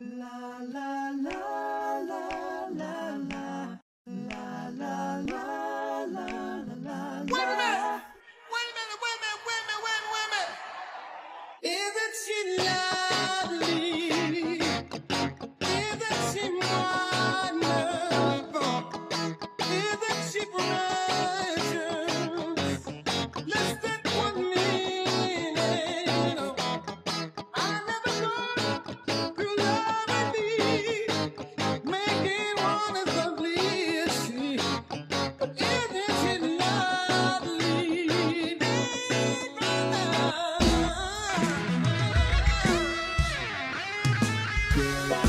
La la la. Yeah.